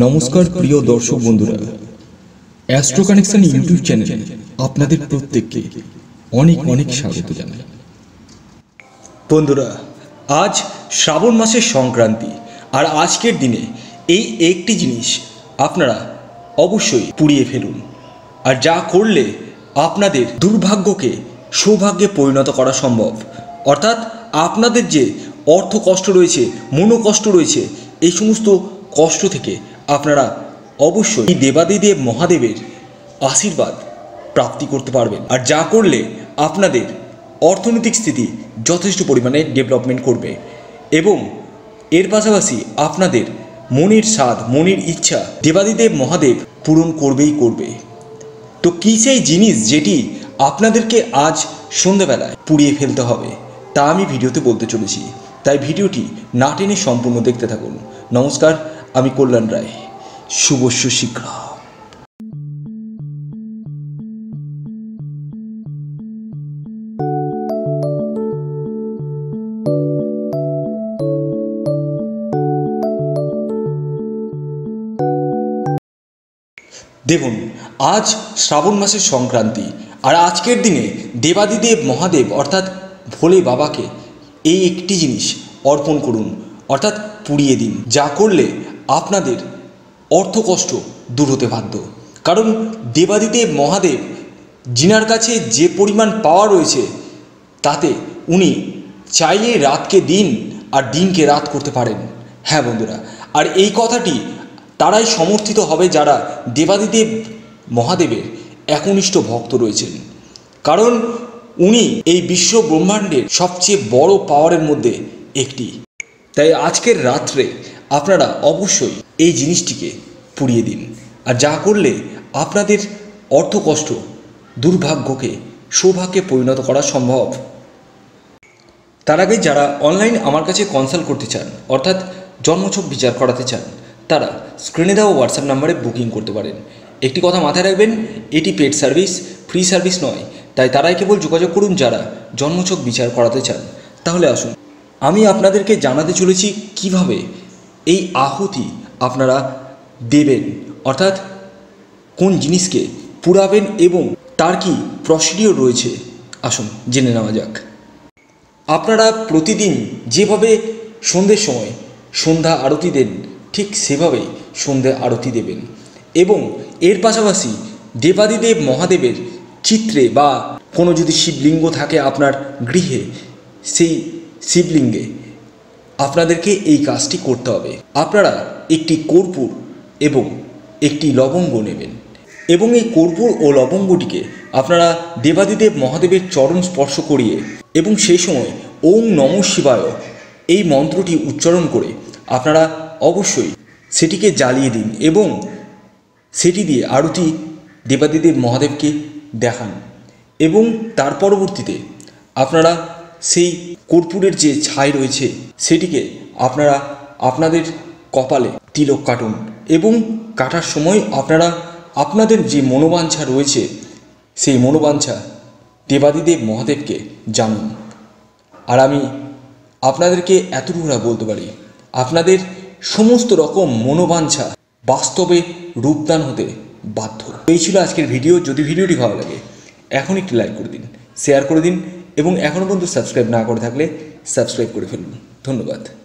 নমস্কার প্রিয় দর্শক বন্ধুরা অ্যাস্ট্রো কানেকশন ইউটিউব চ্যানেলে আপনাদের প্রত্যেককে অনেক অনেক স্বাগত জানাই। বন্ধুরা, আজ শ্রাবণ মাসের সংক্রান্তি, আর আজকের দিনে এই একটি জিনিস আপনারা অবশ্যই পুড়িয়ে ফেলুন, আর যা করলে আপনাদের দুর্ভাগ্যকে, সৌভাগ্যে পরিণত করা সম্ভব। অর্থাৎ আপনাদের যে অর্থ কষ্ট রয়েছে, মনোকষ্ট রয়েছে, এই সমস্ত কষ্ট থেকে আপনারা অবশ্যই এই দেবাদিদেব মহাদেবের আশীর্বাদ প্রাপ্তি করতে পারবেন। আর যা করলে আপনাদের অর্থনৈতিক স্থিতি যথেষ্ট পরিমাণে ডেভেলপমেন্ট করবে। এবং এর পাশাপাশি আপনাদের মনের স্বাদ, মনের ইচ্ছা দেবাদিদেব মহাদেব পূরণ করবেই করবে। তো কী সেই জিনিস যেটি আপনাদেরকে আজ সন্ধ্যাবেলায় পুড়িয়ে ফেলতে হবে, তা আমি ভিডিওতে বলতে চলেছি। তাই ভিডিওটি না টেনে সম্পূর্ণ দেখতে থাকুন। নমস্কার, আমি কল্যাণ রায়। শুভস্য শীঘ্র। দেখুন, আজ শ্রাবণ মাসের সংক্রান্তি, আর আজকের দিনে দেবাদিদেব মহাদেব, অর্থাৎ ভোলে বাবাকে এই একটি জিনিস অর্পণ করুন, অর্থাৎ পুড়িয়ে দিন। যা করলে আপনাদের অর্থকষ্ট দূর হতে বাধ্য। কারণ দেবাদিদেব মহাদেব জিনার কাছে যে পরিমাণ পাওয়া রয়েছে, তাতে উনি চাইলে রাতকে দিন আর দিনকে রাত করতে পারেন। হ্যাঁ বন্ধুরা, আর এই কথাটি তারাই সমর্থিত হবে যারা দেবাদিদেব মহাদেবের একনিষ্ঠ ভক্ত রয়েছেন। কারণ উনি এই বিশ্ব ব্রহ্মাণ্ডের সবচেয়ে বড় পাওয়ারের মধ্যে একটি। তাই আজকের রাত্রে আপনারা অবশ্যই এই জিনিসটিকে পুড়িয়ে দিন। আর যা করলে আপনাদের অর্থকষ্ট দুর্ভাগ্যকে, সৌভাগ্যে পরিণত করা সম্ভব। তার আগে যারা অনলাইন আমার কাছে কনসাল্ট করতে চান, অর্থাৎ জন্মছক বিচার করাতে চান, তারা স্ক্রিনে দেওয়া হোয়াটসঅ্যাপ নাম্বারে বুকিং করতে পারেন। একটি কথা মাথায় রাখবেন, এটি পেড সার্ভিস ফ্রি সার্ভিস নয়। তাই তারাই কেবল যোগাযোগ করুন যারা জন্মছক বিচার করাতে চান। তাহলে আসুন আমি আপনাদেরকে জানাতে চলেছি কীভাবে এই আহুতি আপনারা দেবেন, অর্থাৎ কোন জিনিসকে পুরাবেন এবং তার কি প্রসিডিওর রয়েছে। আসুন, জেনে নেওয়া যাক। আপনারা প্রতিদিন যেভাবে সন্ধ্যের সময় সন্ধ্যা আরতি দেন, ঠিক সেভাবেই সন্ধ্যে আরতি দেবেন এবং এর পাশাপাশি দেবাদিদেব মহাদেবের চিত্রে বা কোনো যদি শিবলিঙ্গ থাকে আপনার গৃহে, সেই শিবলিঙ্গে আপনাদেরকে এই কাজটি করতে হবে। আপনারা একটি কর্পূর এবং একটি লবঙ্গ নেবেন এবং এই কর্পূর ও লবঙ্গটিকে আপনারা দেবাদিদেব মহাদেবের চরণ স্পর্শ করিয়ে এবং সেই সময় ওম নম শিবায় এই মন্ত্রটি উচ্চারণ করে আপনারা অবশ্যই সেটিকে জ্বালিয়ে দিন এবং সেটি দিয়ে আরতি দেবাদিদেব মহাদেবকে দেখান এবং তার পরবর্তীতে আপনারা সেই কর্পূরের যে ছাই রয়েছে, সেটিকে আপনারা, আপনাদের কপালে তিলক কাটুন এবং কাটার সময় আপনারা, আপনাদের যে মনোবাঞ্ছা রয়েছে, সেই মনোবাঞ্ছা দেবাদিদেব মহাদেবকে জানুন। আর আমি আপনাদেরকে এতটুকুরা বলতে পারি, আপনাদের সমস্ত রকম মনোবাঞ্ছা বাস্তবে রূপদান হতে বাধ্য। এই ছিল আজকের ভিডিও। যদি ভিডিওটি ভালো লাগে এখন একটি লাইক করে দিন, শেয়ার করে দিন এবং এখনও পর্যন্ত সাবস্ক্রাইব না করে থাকলে সাবস্ক্রাইব করে ফেলুন। ধন্যবাদ।